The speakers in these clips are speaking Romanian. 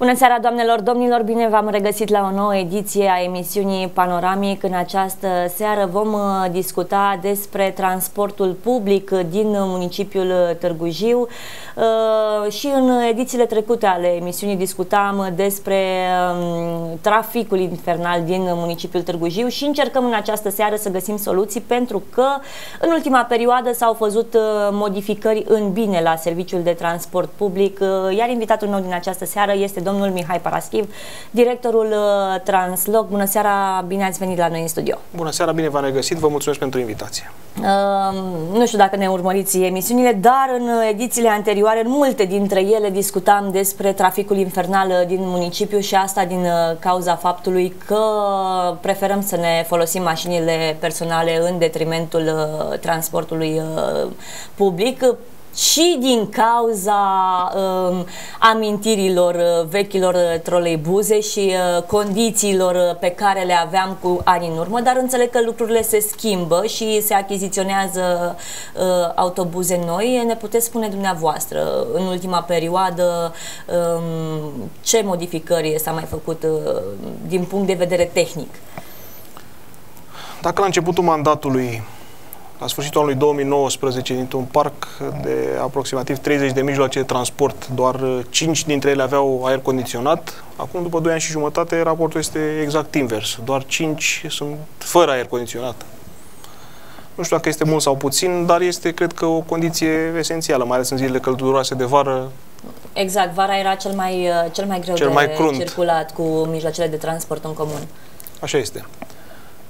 Bună seara, doamnelor, domnilor! Bine v-am regăsit la o nouă ediție a emisiunii Panoramic. În această seară vom uh, discuta despre transportul public din municipiul Târgu uh, și în edițiile trecute ale emisiunii discutam despre um, traficul infernal din municipiul Târgu și încercăm în această seară să găsim soluții pentru că în ultima perioadă s-au văzut uh, modificări în bine la serviciul de transport public, iar invitatul meu din această seară este domnul Mihai Paraschiv, directorul uh, Translog. Bună seara, bine ați venit la noi în studio. Bună seara, bine v-am regăsit, vă mulțumesc pentru invitație. Uh, nu știu dacă ne urmăriți emisiunile, dar în edițiile anterioare, în multe dintre ele, discutam despre traficul infernal uh, din municipiu și asta din uh, cauza faptului că preferăm să ne folosim mașinile personale în detrimentul transportului public și din cauza uh, amintirilor uh, vechilor uh, troleibuze și uh, condițiilor uh, pe care le aveam cu ani în urmă, dar înțeleg că lucrurile se schimbă și se achiziționează uh, autobuze noi. Ne puteți spune dumneavoastră, în ultima perioadă, uh, ce modificări s-a mai făcut uh, din punct de vedere tehnic? Dacă la începutul mandatului la sfârșitul anului 2019, dintr-un parc de aproximativ 30 de mijloace de transport, doar 5 dintre ele aveau aer condiționat. Acum, după 2 ani și jumătate, raportul este exact invers. Doar 5 sunt fără aer condiționat. Nu știu dacă este mult sau puțin, dar este, cred că, o condiție esențială, mai ales în zilele călduroase de vară. Exact, vara era cel mai, cel mai greu cel de mai crunt. circulat cu mijloacele de transport în comun. Așa este.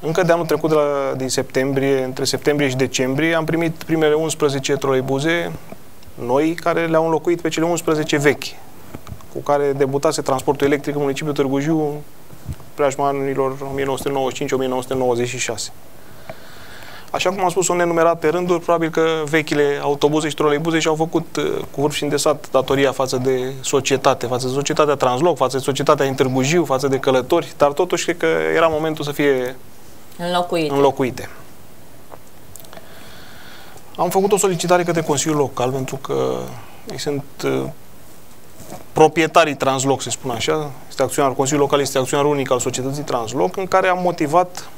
Încă de anul trecut, de la, din septembrie, între septembrie și decembrie, am primit primele 11 troleibuze noi, care le-au înlocuit pe cele 11 vechi, cu care debutase transportul electric în municipiul Târgu Jiu preajma anilor 1995-1996. Așa cum am spus, sunt nenumerate rânduri, probabil că vechile autobuze și troleibuze și-au făcut uh, cu vârf și îndesat datoria față de societate, față de societatea Transloc, față de societatea Intergujiu, față de călători, dar totuși cred că era momentul să fie înlocuite. înlocuite. Am făcut o solicitare către Consiliul Local pentru că ei sunt uh, proprietarii Transloc, se spune așa, este acționar, Consiliul Local este acționar unic al societății Transloc, în care am motivat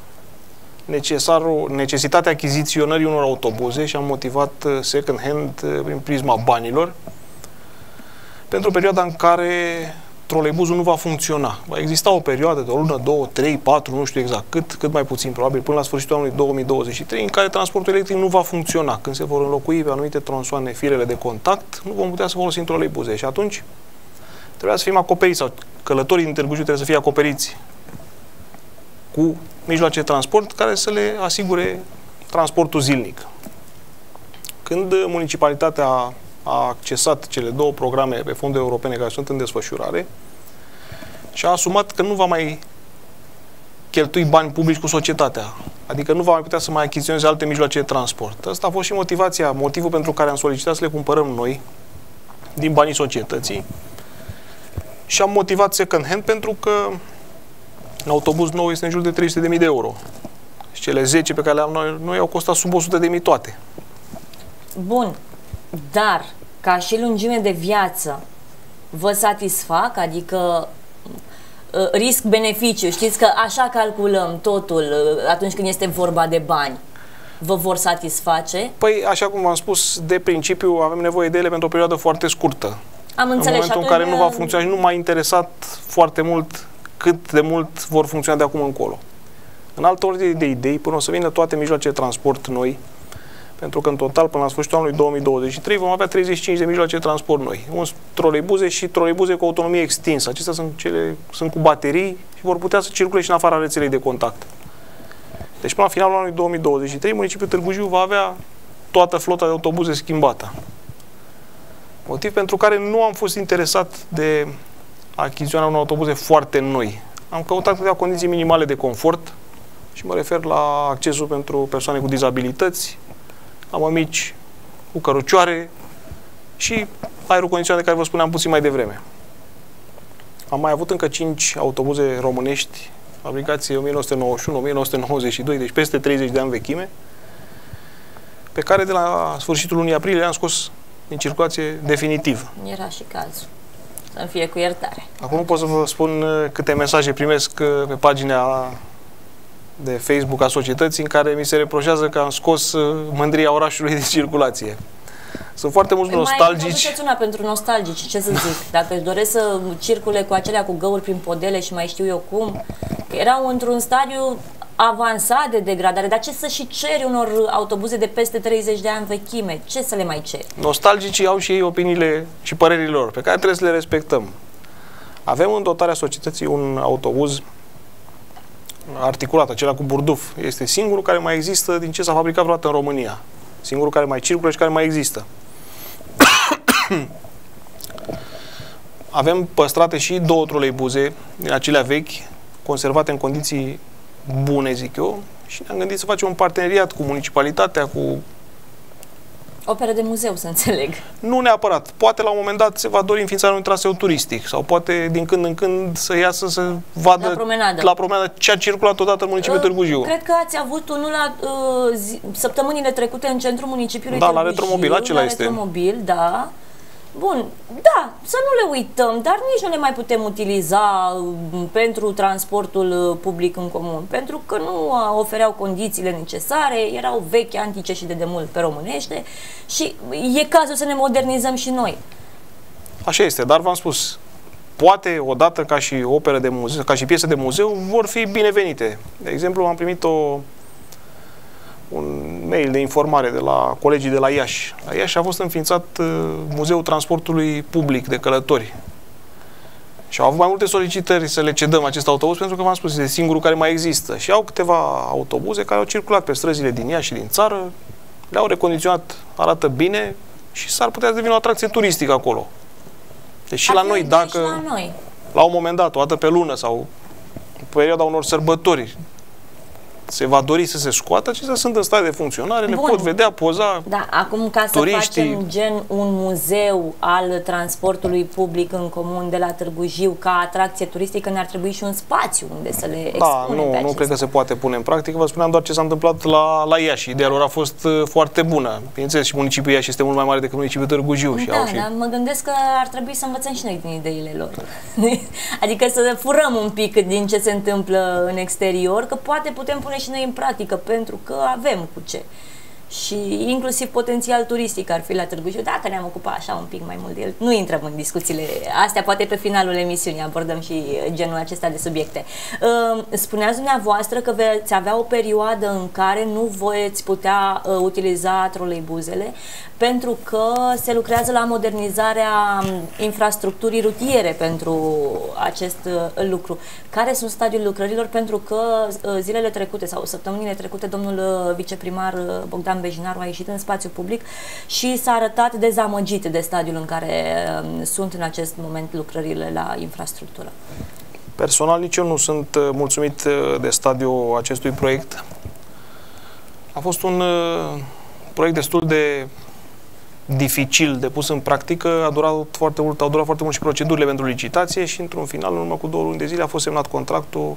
necesarul, necesitatea achiziționării unor autobuze și am motivat uh, second hand uh, prin prisma banilor pentru perioada în care troleibuzul nu va funcționa. Va exista o perioadă de o lună, două, trei, patru, nu știu exact cât, cât mai puțin probabil, până la sfârșitul anului 2023, în care transportul electric nu va funcționa. Când se vor înlocui pe anumite tronsoane firele de contact, nu vom putea să folosim troleibuze. Și atunci trebuia să fim acoperiți, sau călătorii din Târgu Jiu trebuie să fie acoperiți cu mijloace de transport care să le asigure transportul zilnic. Când municipalitatea a accesat cele două programe pe fonduri europene care sunt în desfășurare și a asumat că nu va mai cheltui bani publici cu societatea. Adică nu va mai putea să mai achiziționeze alte mijloace de transport. Asta a fost și motivația, motivul pentru care am solicitat să le cumpărăm noi din banii societății și am motivat second hand pentru că un autobuz nou este în jur de 300.000 de euro. Și cele 10 pe care le am noi, noi au costat sub 100.000 toate. Bun. Dar, ca și lungime de viață, vă satisfac? Adică uh, risc-beneficiu, știți că așa calculăm totul uh, atunci când este vorba de bani. Vă vor satisface? Păi, așa cum am spus, de principiu avem nevoie de ele pentru o perioadă foarte scurtă. Am înțeles. În momentul în care nu va funcționa și nu m-a interesat foarte mult cât de mult vor funcționa de acum încolo. În altă ordine de idei, până o să vină toate mijloacele de transport noi, pentru că în total, până la sfârșitul anului 2023, vom avea 35 de mijloace de transport noi. Un troleibuze și troleibuze cu autonomie extinsă. Acestea sunt, cele, sunt cu baterii și vor putea să circule și în afara rețelei de contact. Deci până la finalul anului 2023, municipiul Târgu Jiu va avea toată flota de autobuze schimbată. Motiv pentru care nu am fost interesat de achiziționarea unor autobuze foarte noi. Am căutat câteva condiții minimale de confort și mă refer la accesul pentru persoane cu dizabilități, la mămici cu cărucioare și aerul condiționat de care vă spuneam puțin mai devreme. Am mai avut încă 5 autobuze românești, fabricație 1991-1992, deci peste 30 de ani vechime, pe care de la sfârșitul lunii aprilie le-am scos din circulație definitiv. Era și cazul. Să fie cu iertare. Acum nu pot să vă spun uh, câte mesaje primesc uh, pe pagina de Facebook a societății în care mi se reproșează că am scos uh, mândria orașului din circulație. Sunt foarte mulți Păi nostalgici. Mai una pentru nostalgici, ce să zic. Dacă își doresc să circule cu acelea cu găuri prin podele și mai știu eu cum, că erau într-un stadiu avansat de degradare, dar ce să și ceri unor autobuze de peste 30 de ani vechime? Ce să le mai ceri? Nostalgicii au și ei opiniile și părerile lor, pe care trebuie să le respectăm. Avem în dotarea societății un autobuz articulat, acela cu burduf. Este singurul care mai există din ce s-a fabricat vreodată în România. Singurul care mai circulă și care mai există. Avem păstrate și două troleibuze din acelea vechi, conservate în condiții bune, zic eu, și ne-am gândit să facem un parteneriat cu municipalitatea, cu Opere de muzeu, să înțeleg. Nu neapărat. Poate la un moment dat se va dori înființarea unui traseu turistic sau poate din când în când să iasă să vadă la promenadă, la promenadă ce a circulat odată în municipiul uh, Târgu Jiu. Cred că ați avut unul la uh, zi, săptămânile trecute în centrul municipiului da, Târgu la retromobil, acela la este. retromobil, da. Bun, da, să nu le uităm, dar nici nu le mai putem utiliza mm, pentru transportul uh, public în comun, pentru că nu ofereau condițiile necesare, erau vechi, antice și de demult pe românește și e cazul să ne modernizăm și noi. Așa este, dar v-am spus, poate odată ca și operă de muzeu, ca și piese de muzeu, vor fi binevenite. De exemplu, am primit o un mail de informare de la colegii de la Iași. La Iași a fost înființat uh, Muzeul Transportului Public de Călători. Și au avut mai multe solicitări să le cedăm acest autobuz, pentru că v-am spus, este singurul care mai există. Și au câteva autobuze care au circulat pe străzile din Iași și din țară, le-au recondiționat, arată bine și s-ar putea să devină o atracție turistică acolo. Deci și la noi, dacă la, noi. la un moment dat, o dată pe lună sau în perioada unor sărbători, se va dori să se scoată, acestea sunt în stare de funcționare, Bun. le pot vedea, poza Da, acum ca să turiștii... facem gen un muzeu al transportului public în comun de la Târgu Jiu ca atracție turistică, ne-ar trebui și un spațiu unde să le Da, nu, nu cred că se poate pune în practică. Vă spuneam doar ce s-a întâmplat la, la Iași. Ideea lor a fost uh, foarte bună. Bineînțeles, și municipiul Iași este mult mai mare decât municipiul Târgu Jiu. Da, și au și... dar mă gândesc că ar trebui să învățăm și noi din ideile lor. adică să furăm un pic din ce se întâmplă în exterior, că poate putem pune și noi în practică, pentru că avem cu ce. Și inclusiv potențial turistic ar fi la Târgu Jiu, dacă ne-am ocupat așa un pic mai mult de el. Nu intrăm în discuțiile astea, poate pe finalul emisiunii abordăm și genul acesta de subiecte. Spuneați dumneavoastră că veți avea o perioadă în care nu veți putea uh, utiliza troleibuzele pentru că se lucrează la modernizarea um, infrastructurii rutiere pentru acest uh, lucru. Care sunt stadiul lucrărilor? Pentru că uh, zilele trecute sau săptămânile trecute domnul uh, viceprimar Bogdan Bejinaru a ieșit în spațiu public și s-a arătat dezamăgit de stadiul în care um, sunt în acest moment lucrările la infrastructură. Personal, nici eu nu sunt mulțumit de stadiul acestui proiect. A fost un proiect destul de dificil de pus în practică, a durat foarte mult, au durat foarte mult și procedurile pentru licitație și într-un final, în urmă cu două luni de zile, a fost semnat contractul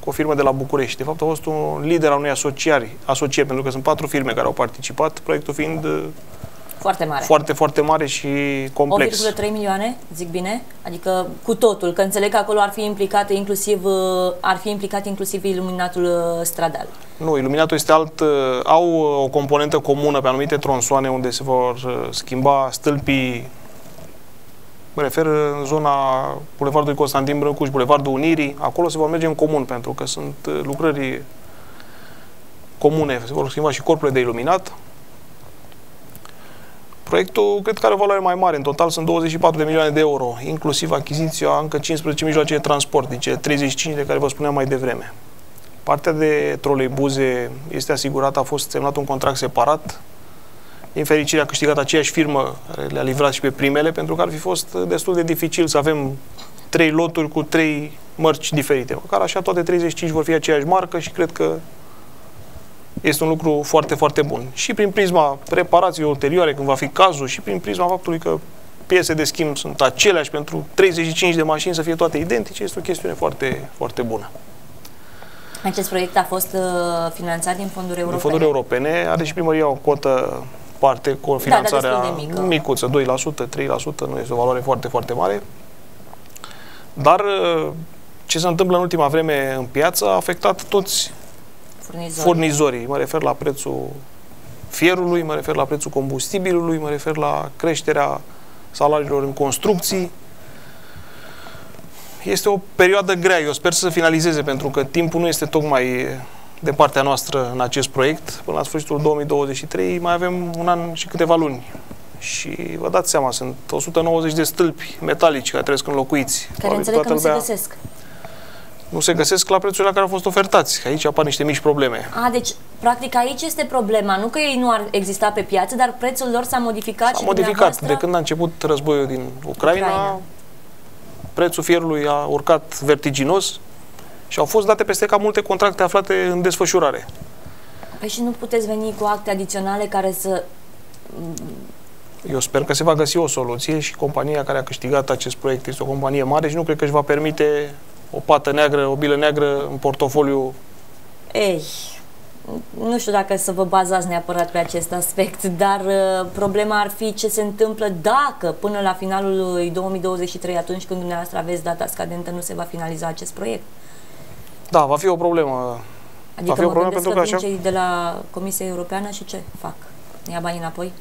cu o firmă de la București. De fapt, a fost un lider al unei asociari, asocieri, pentru că sunt patru firme care au participat, proiectul fiind foarte mare. Foarte, foarte mare și complex. 1,3 milioane, zic bine? Adică cu totul, că înțeleg că acolo ar fi implicat inclusiv, uh, ar fi implicat inclusiv iluminatul uh, stradal. Nu, iluminatul este alt, uh, au o componentă comună pe anumite tronsoane unde se vor schimba stâlpii Mă refer în zona Bulevardului Constantin Brâncuș, Bulevardul Unirii, acolo se vor merge în comun, pentru că sunt lucrări comune, se vor schimba și corpurile de iluminat, Proiectul cred că are o valoare mai mare. În total sunt 24 de milioane de euro, inclusiv achiziția încă 15 mijloace de transport, din cele 35 de care vă spuneam mai devreme. Partea de troleibuze este asigurată, a fost semnat un contract separat. Din fericire a câștigat aceeași firmă, le-a livrat și pe primele, pentru că ar fi fost destul de dificil să avem trei loturi cu trei mărci diferite. Măcar așa toate 35 vor fi aceeași marcă și cred că este un lucru foarte, foarte bun. Și prin prisma reparației ulterioare, când va fi cazul, și prin prisma faptului că piese de schimb sunt aceleași pentru 35 de mașini să fie toate identice, este o chestiune foarte, foarte bună. Acest proiect a fost uh, finanțat din fonduri europene? Din fonduri europene, are și primăria o cotă parte cu finanțarea da, mică. micuță, 2%, 3%, nu este o valoare foarte, foarte mare. Dar ce se întâmplă în ultima vreme în piață a afectat toți Furnizorii. furnizorii. Mă refer la prețul fierului, mă refer la prețul combustibilului, mă refer la creșterea salariilor în construcții. Este o perioadă grea, eu sper să finalizeze, pentru că timpul nu este tocmai de partea noastră în acest proiect. Până la sfârșitul 2023 mai avem un an și câteva luni. Și vă dați seama, sunt 190 de stâlpi metalici care trebuie înlocuiți. Care înțeleg că nu se găsesc. Nu se găsesc la prețurile la care au fost ofertați. Aici apar niște mici probleme. A, deci, practic, aici este problema. Nu că ei nu ar exista pe piață, dar prețul lor s-a modificat S-a modificat. De când a început războiul din Ucraina, Ucraina, prețul fierului a urcat vertiginos și au fost date peste cap multe contracte aflate în desfășurare. Păi și nu puteți veni cu acte adiționale care să... Eu sper că se va găsi o soluție și compania care a câștigat acest proiect este o companie mare și nu cred că își va permite o pată neagră, o bilă neagră în portofoliu. Ei, nu știu dacă să vă bazați neapărat pe acest aspect, dar uh, problema ar fi ce se întâmplă dacă până la finalul lui 2023, atunci când dumneavoastră aveți data scadentă, nu se va finaliza acest proiect. Da, va fi o problemă. Adică va fi o problemă pentru că, că așa... cei de la Comisia Europeană și ce fac? Ne ia banii înapoi?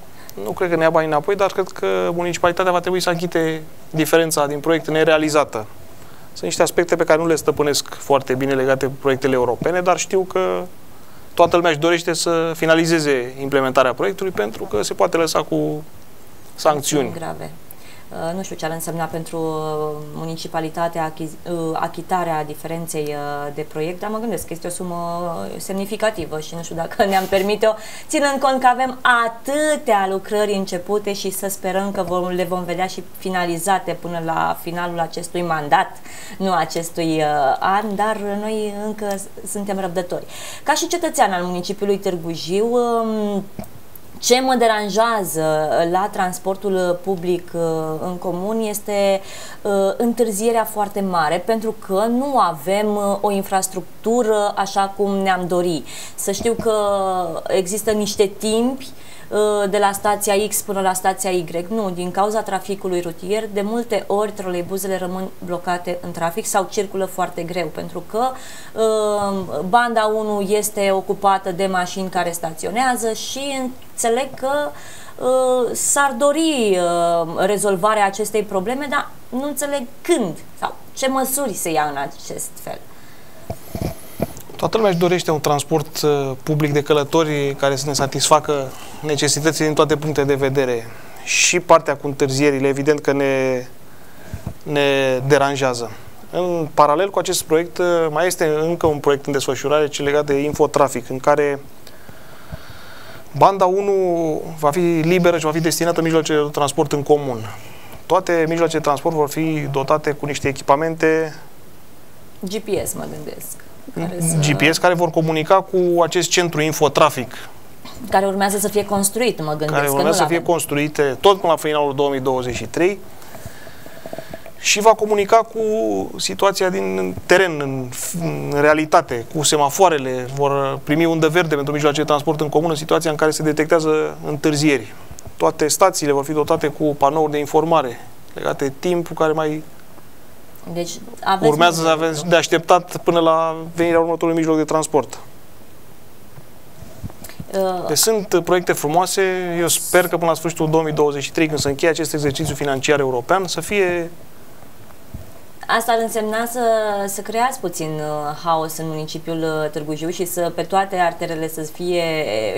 Nu cred că ne ia banii înapoi, dar cred că municipalitatea va trebui să închite diferența din proiect nerealizată. Sunt niște aspecte pe care nu le stăpânesc foarte bine legate de proiectele europene, dar știu că toată lumea își dorește să finalizeze implementarea proiectului pentru că se poate lăsa cu sancțiuni. grave. Uh, nu știu ce ar însemna pentru uh, municipalitatea uh, achitarea diferenței de proiect, dar mă gândesc că este o sumă semnificativă și nu știu dacă ne-am permite-o, ținând cont că avem atâtea lucrări începute și să sperăm că vom, le vom vedea și finalizate până la finalul acestui mandat, nu acestui an, dar noi încă suntem răbdători. Ca și cetățean al municipiului Târgu Jiu, um, ce mă deranjează la transportul public uh, în comun este uh, întârzierea foarte mare pentru că nu avem uh, o infrastructură așa cum ne-am dori. Să știu că există niște timpi de la stația X până la stația Y. Nu, din cauza traficului rutier, de multe ori troleibuzele rămân blocate în trafic sau circulă foarte greu, pentru că uh, banda 1 este ocupată de mașini care staționează și înțeleg că uh, s-ar dori uh, rezolvarea acestei probleme, dar nu înțeleg când sau ce măsuri se ia în acest fel. Toată lumea își dorește un transport uh, public de călători care să ne satisfacă necesitățile din toate punctele de vedere. Și partea cu întârzierile, evident că ne, ne deranjează. În paralel cu acest proiect, uh, mai este încă un proiect în desfășurare, ce legat de infotrafic, în care banda 1 va fi liberă și va fi destinată mijloacelor de transport în comun. Toate mijloacele de transport vor fi dotate cu niște echipamente GPS, mă gândesc. Care să... GPS care vor comunica cu acest centru infotrafic. Care urmează să fie construit, mă gândesc. Care urmează să fie construite tot până la finalul 2023 și va comunica cu situația din teren, în, în realitate, cu semafoarele, vor primi undă verde pentru mijloace de transport în comun în situația în care se detectează întârzieri. Toate stațiile vor fi dotate cu panouri de informare legate de timpul care mai deci aveți urmează să aveți de așteptat până la venirea următorului mijloc de transport. Uh, deci sunt proiecte frumoase. Eu sper că până la sfârșitul 2023, când se încheie acest exercițiu financiar european, să fie Asta ar însemna să, să creați puțin uh, haos în municipiul uh, Târgu Jiu și să pe toate arterele să fie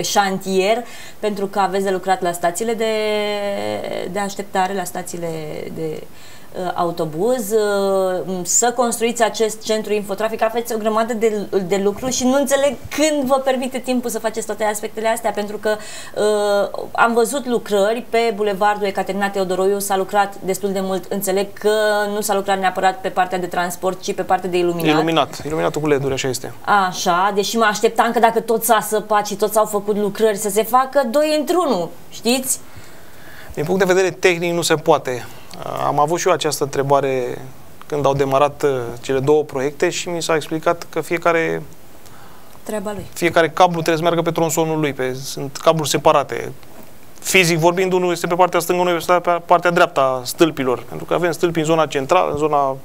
șantier, pentru că aveți de lucrat la stațiile de, de așteptare, la stațiile de Uh, autobuz, uh, să construiți acest centru infotrafic, aveți o grămadă de, de lucruri și nu înțeleg când vă permite timpul să faceți toate aspectele astea, pentru că uh, am văzut lucrări pe Bulevardul Ecaterina Teodoroiu, s-a lucrat destul de mult, înțeleg că nu s-a lucrat neapărat pe partea de transport, ci pe partea de iluminat. Iluminat, iluminatul cu LED-uri, așa este. Așa, deși mă așteptam că dacă tot s-a săpat și toți au făcut lucrări să se facă doi într-unul, știți? Din punct de vedere tehnic nu se poate. Am avut și eu această întrebare când au demarat uh, cele două proiecte și mi s-a explicat că fiecare treaba lui. Fiecare cablu trebuie să meargă pe tronsonul lui, pe, sunt cabluri separate. Fizic vorbind, unul este pe partea stângă, unul este pe partea dreaptă a stâlpilor, pentru că avem stâlpi în zona centrală, în zona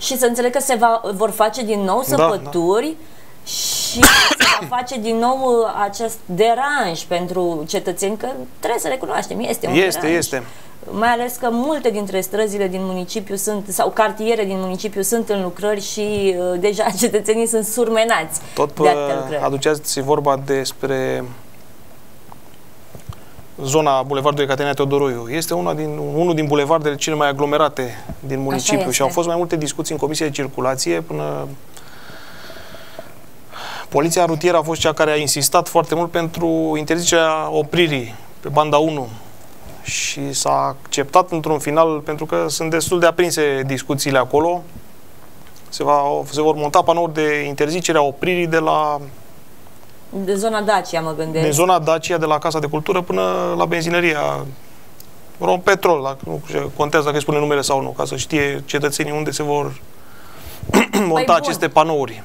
Și să înțeleg că se va, vor face din nou Da, săpături da. Și se va face din nou uh, acest deranj pentru cetățeni, că trebuie să recunoaștem, este un Este, deranj. este. Mai ales că multe dintre străzile din municipiu sunt, sau cartiere din municipiu sunt în lucrări și uh, deja cetățenii sunt surmenați Tot de atâtea lucrări. aduceați vorba despre zona Bulevardului Caterina Teodoroiu. Este una din, unul din bulevardele cele mai aglomerate din municipiu este. și au fost mai multe discuții în Comisia de Circulație până Poliția rutieră a fost cea care a insistat foarte mult pentru interzicerea opririi pe banda 1 și s-a acceptat într-un final pentru că sunt destul de aprinse discuțiile acolo. Se, va, se vor monta panouri de interzicere a opririi de la De zona Dacia, mă gândesc. din zona Dacia de la Casa de Cultură până la benzinăria Rom Petrol, dacă nu știu, contează dacă îi spune numele sau nu, ca să știe cetățenii unde se vor monta bun. aceste panouri.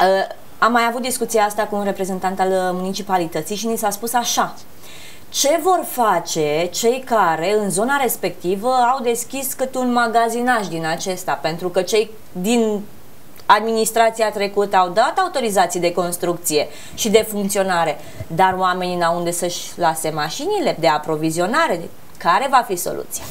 Uh, am mai avut discuția asta cu un reprezentant al uh, municipalității și ni s-a spus așa. Ce vor face cei care în zona respectivă au deschis cât un magazinaj din acesta? Pentru că cei din administrația trecută au dat autorizații de construcție și de funcționare, dar oamenii n-au unde să-și lase mașinile de aprovizionare. Care va fi soluția?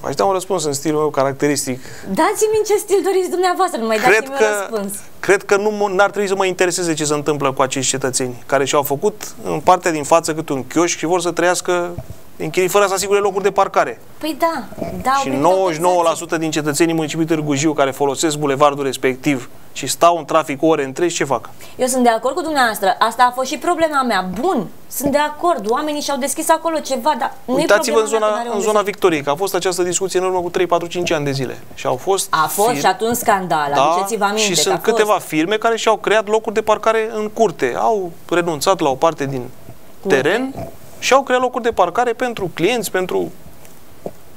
V-aș da un răspuns în stilul meu caracteristic. Dați-mi în ce stil doriți dumneavoastră, nu mai Cred dați-mi că, un răspuns. cred că nu ar trebui să mă intereseze ce se întâmplă cu acești cetățeni care și-au făcut în partea din față câte un chioșc și vor să trăiască închirii fără să asigure locuri de parcare. Păi da, da. au Și primit autorizații. 99% din cetățenii municipiului Târgu Jiu care folosesc bulevardul respectiv și stau în trafic ore întregi, ce fac? Eu sunt de acord cu dumneavoastră. Asta a fost și problema mea. Bun, sunt de acord. Oamenii și-au deschis acolo ceva, dar nu Uitați-vă e în problema zona, mea, că n-are în unde zona să- Victoriei, că a fost această discuție în urmă cu 3, 4, 5 ani de zile. Și au fost A fost firme- și atunci scandal, aduceți-vă aminte și că sunt a fost. câteva firme care și-au creat locuri de parcare în curte. Au renunțat la o parte din Curte. teren și au creat locuri de parcare pentru clienți, pentru...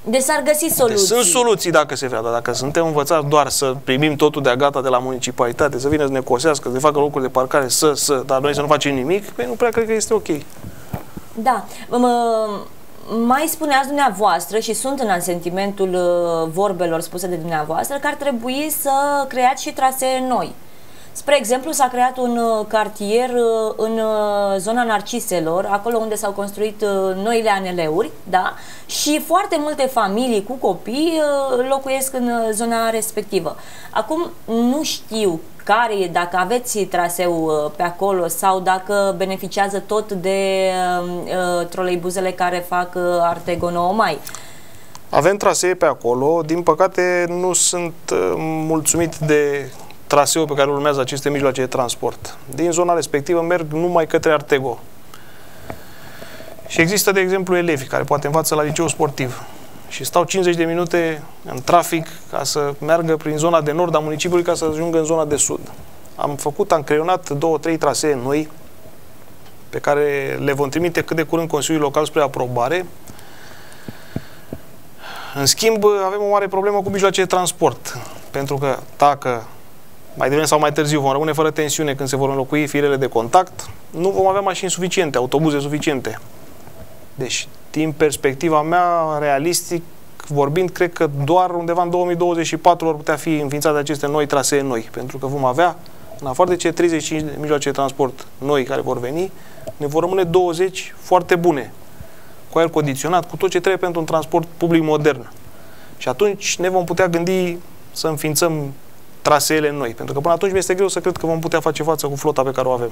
Deci s-ar găsi soluții. Deci sunt soluții dacă se vrea, dar dacă suntem învățați doar să primim totul de gata de la municipalitate, să vină să ne cosească, să ne facă locuri de parcare, să, să, dar noi să nu facem nimic, păi nu prea cred că este ok. Da. Mă, mai spuneați dumneavoastră și sunt în sentimentul uh, vorbelor spuse de dumneavoastră că ar trebui să creați și trasee noi. Spre exemplu, s-a creat un uh, cartier uh, în uh, zona Narciselor, acolo unde s-au construit uh, noile aneleuri, da? Și foarte multe familii cu copii uh, locuiesc în uh, zona respectivă. Acum, nu știu care e, dacă aveți traseu uh, pe acolo sau dacă beneficiază tot de uh, uh, troleibuzele care fac uh, Artego 9 mai. Avem trasee pe acolo, din păcate nu sunt uh, mulțumit de traseul pe care urmează aceste mijloace de transport. Din zona respectivă merg numai către Artego. Și există, de exemplu, elevi care poate învață la liceu sportiv și stau 50 de minute în trafic ca să meargă prin zona de nord a municipiului ca să ajungă în zona de sud. Am făcut, am creionat două, trei trasee noi pe care le vom trimite cât de curând Consiliul Local spre aprobare în schimb, avem o mare problemă cu mijloace de transport. Pentru că dacă mai devreme sau mai târziu vom rămâne fără tensiune când se vor înlocui firele de contact, nu vom avea mașini suficiente, autobuze suficiente. Deci, din perspectiva mea, realistic vorbind, cred că doar undeva în 2024 vor putea fi înființate aceste noi trasee noi, pentru că vom avea, în afară de cele 35 de mijloace de transport noi care vor veni, ne vor rămâne 20 foarte bune, cu aer condiționat, cu tot ce trebuie pentru un transport public modern. Și atunci ne vom putea gândi să înființăm traseele noi, pentru că până atunci mi-este greu să cred că vom putea face față cu flota pe care o avem.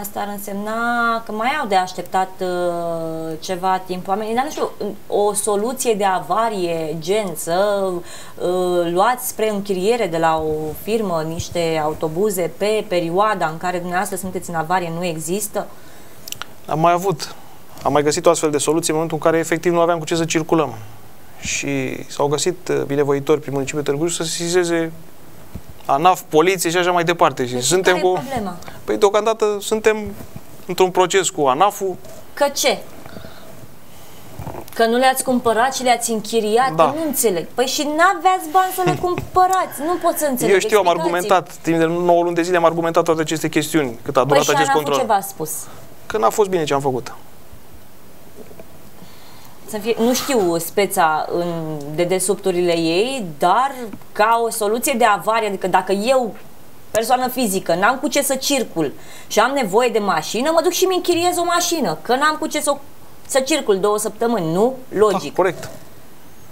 Asta ar însemna că mai au de așteptat uh, ceva timp oamenii, dar nu știu, o soluție de avarie, gen să uh, luați spre închiriere de la o firmă niște autobuze pe perioada în care dumneavoastră sunteți în avarie nu există? Am mai avut, am mai găsit o astfel de soluție în momentul în care efectiv nu aveam cu ce să circulăm. Și s-au găsit uh, binevoitori prin municipiul Târgu Jiu să sesizeze ANAF, poliție și așa mai departe. Și Deci suntem care e cu... problema? Păi deocamdată suntem într-un proces cu ANAF-ul. Că ce? Că nu le-ați cumpărat și le-ați închiriat? Da. Că nu înțeleg. Păi și n-aveați bani să le cumpărați. Nu pot să înțeleg. Eu știu, am Explicați-mi. argumentat, timp de 9 luni de zile am argumentat toate aceste chestiuni, cât a Păi durat și acest ANAF-ul control. ce v-a spus? Că n-a fost bine ce am făcut. Să fie, nu știu speța în dedesubturile ei, dar ca o soluție de avarie, adică dacă eu persoană fizică, n-am cu ce să circul și am nevoie de mașină, mă duc și mi închiriez o mașină, că n-am cu ce să, să circul două săptămâni, nu? Logic. Da, corect.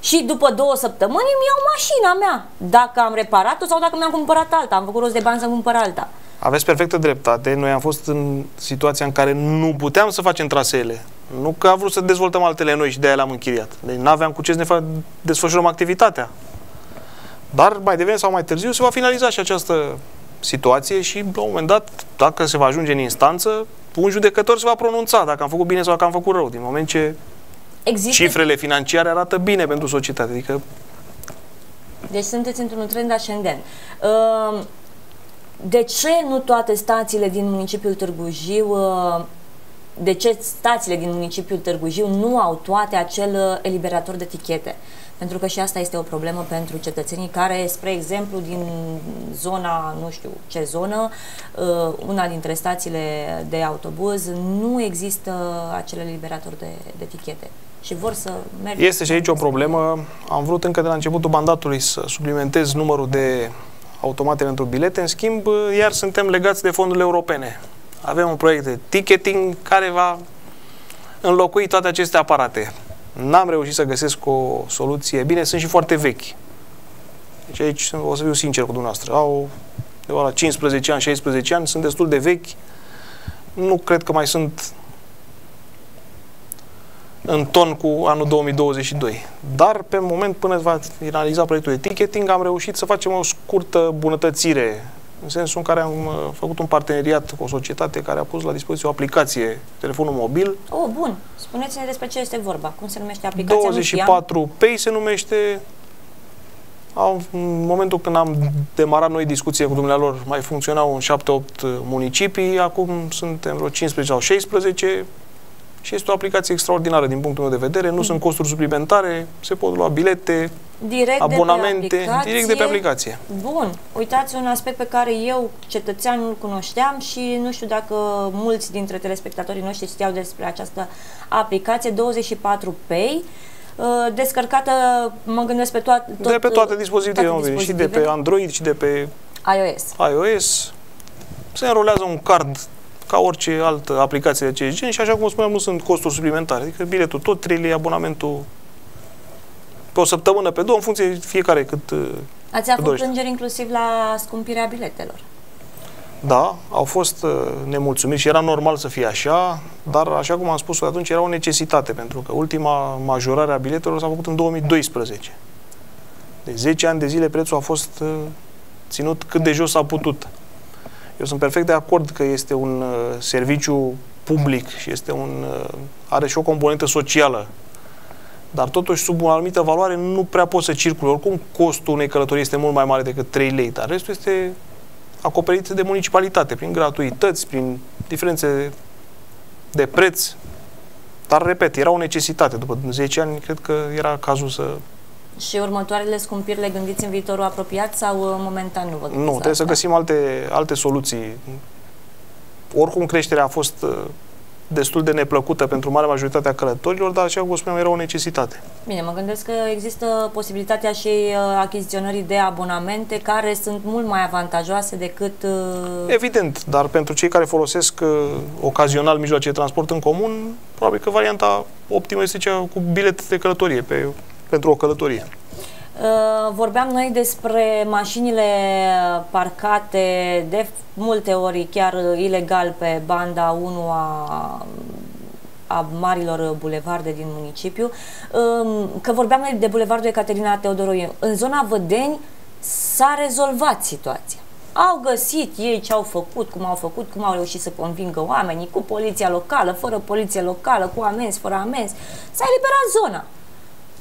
Și după două săptămâni îmi iau mașina mea, dacă am reparat-o sau dacă mi-am cumpărat alta, am făcut rost de bani să cumpăr alta. Aveți perfectă dreptate. Noi am fost în situația în care nu puteam să facem traseele. Nu că am vrut să dezvoltăm altele noi și de aia le-am închiriat. Deci nu aveam cu ce să ne desfășurăm activitatea. Dar mai devreme sau mai târziu se va finaliza și această situație și la un moment dat, dacă se va ajunge în instanță, un judecător se va pronunța dacă am făcut bine sau dacă am făcut rău, din moment ce Există... cifrele financiare arată bine pentru societate. Adică... Deci sunteți într-un trend ascendent. Uh, de ce nu toate stațiile din municipiul Târgu Jiu uh, de ce stațiile din municipiul Târgu Jiu nu au toate acel uh, eliberator de tichete? Pentru că și asta este o problemă pentru cetățenii care, spre exemplu, din zona, nu știu ce zonă, uh, una dintre stațiile de autobuz, nu există acel eliberator de, de tichete și vor să meargă. Este și aici o problemă. Am vrut încă de la începutul mandatului să suplimentez numărul de automate pentru bilete, în schimb, iar suntem legați de fondurile europene. Avem un proiect de ticketing care va înlocui toate aceste aparate. N-am reușit să găsesc o soluție. Bine, sunt și foarte vechi. Deci aici o să fiu sincer cu dumneavoastră. Au de la 15 ani, 16 ani, sunt destul de vechi. Nu cred că mai sunt în ton cu anul 2022. Dar, pe moment, până va finaliza proiectul de ticketing, am reușit să facem o scurtă bunătățire în sensul în care am uh, făcut un parteneriat cu o societate care a pus la dispoziție o aplicație, telefonul mobil. Oh, bun. Spuneți-ne despre ce este vorba. Cum se numește aplicația? 24 Pay se numește. În momentul când am demarat noi discuție cu dumnealor, mai funcționau în 7-8 municipii, acum suntem vreo 15 sau 16 și este o aplicație extraordinară din punctul meu de vedere. Nu mm. sunt costuri suplimentare, se pot lua bilete, direct abonamente, de direct de pe aplicație. Bun. Uitați un aspect pe care eu, cetățean, nu-l cunoșteam și nu știu dacă mulți dintre telespectatorii noștri știau despre această aplicație 24 Pay uh, descărcată, mă gândesc pe toate... Tot, de pe toate dispozitivele, toate dispozitive. și de pe Android și de pe iOS. iOS. Se înrolează un card ca orice altă aplicație de acest gen și așa cum spuneam, nu sunt costuri suplimentare. Adică biletul tot 3 lei, abonamentul pe o săptămână, pe două, în funcție de fiecare cât uh, Ați avut plângeri inclusiv la scumpirea biletelor. Da, au fost uh, nemulțumiți și era normal să fie așa, dar așa cum am spus atunci era o necesitate, pentru că ultima majorare a biletelor s-a făcut în 2012. De 10 ani de zile prețul a fost uh, ținut cât de jos a putut. Eu sunt perfect de acord că este un uh, serviciu public și este un, uh, are și o componentă socială. Dar totuși, sub o anumită valoare, nu prea poți să circule. Oricum, costul unei călătorii este mult mai mare decât 3 lei, dar restul este acoperit de municipalitate, prin gratuități, prin diferențe de preț. Dar, repet, era o necesitate. După 10 ani, cred că era cazul să și următoarele scumpiri le gândiți în viitorul apropiat sau uh, momentan nu vă Nu, trebuie asta? să găsim alte, alte soluții. Oricum creșterea a fost uh, destul de neplăcută pentru marea majoritate a călătorilor, dar, așa cum spuneam, era o necesitate. Bine, mă gândesc că există posibilitatea și uh, achiziționării de abonamente care sunt mult mai avantajoase decât... Evident, dar pentru cei care folosesc ocazional mijloace de transport în comun, probabil că varianta optimă este cea cu bilet de călătorie pe pentru o călătorie. Uh, vorbeam noi despre mașinile parcate de multe ori chiar ilegal pe banda 1 a a marilor bulevarde din municipiu, um, că vorbeam noi de bulevardul Ecaterina Teodoroiu. În zona Vădeni s-a rezolvat situația. Au găsit ei ce au făcut, cum au făcut, cum au reușit să convingă oamenii, cu poliția locală, fără poliție locală, cu amenzi, fără amenzi. S-a eliberat zona.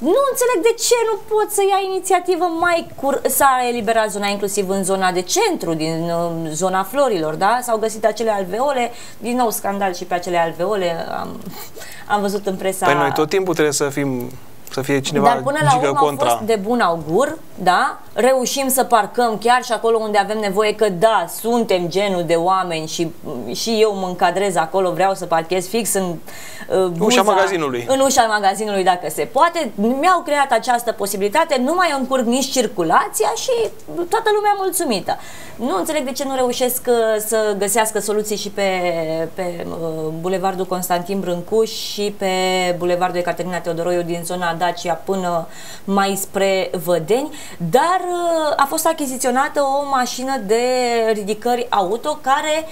Nu înțeleg de ce nu pot să ia inițiativă mai cur... S-a eliberat zona inclusiv în zona de centru, din uh, zona florilor, da? S-au găsit acele alveole, din nou scandal și pe acele alveole, am, am văzut în presa... Păi noi tot timpul trebuie să fim să fie cineva Dar până la urmă contra. au fost de bun augur, da? reușim să parcăm chiar și acolo unde avem nevoie, că da, suntem genul de oameni și, și eu mă încadrez acolo, vreau să parchez fix în uh, buza, ușa magazinului. În ușa magazinului, dacă se poate. Mi-au creat această posibilitate, nu mai încurc nici circulația și toată lumea mulțumită. Nu înțeleg de ce nu reușesc uh, să găsească soluții și pe, pe uh, Bulevardul Constantin Brâncuș și pe Bulevardul Ecaterina Teodoroiu din zona Dacia până mai spre Vădeni, dar uh, a fost achiziționată o mașină de ridicări auto care